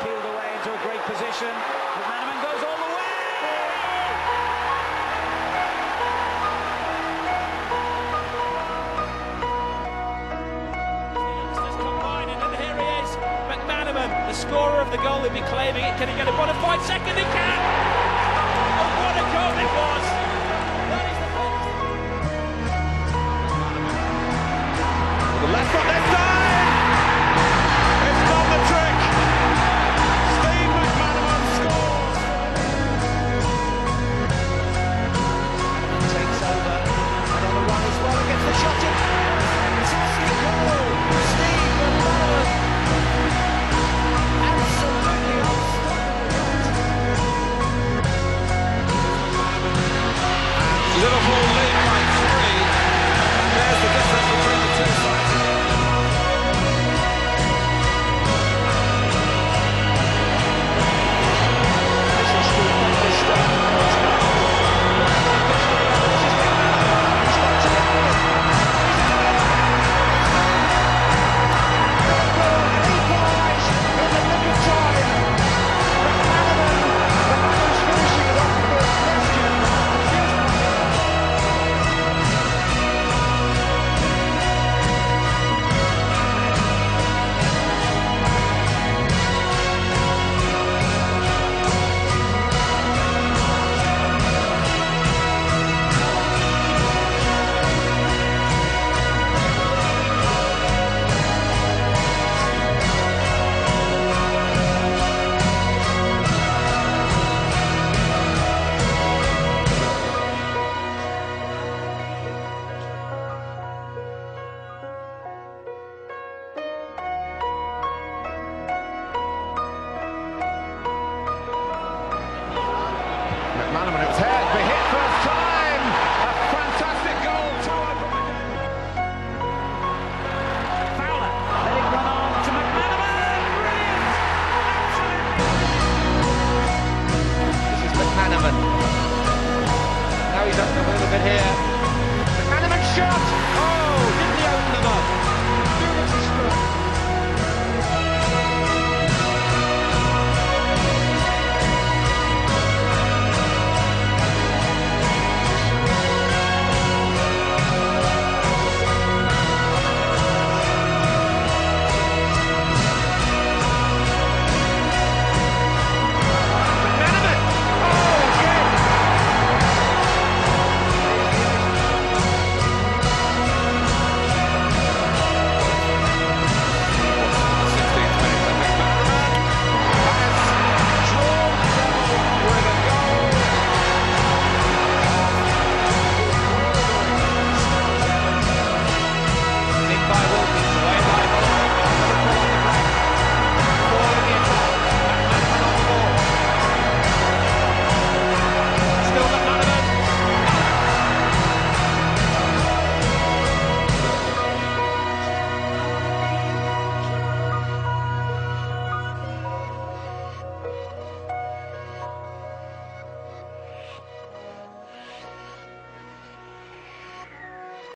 peeled away into a great position. McManaman goes all the way! and here he is, McManaman, the scorer of the goal, he'll be claiming it. Can he get a bona fide second? He can! of it here.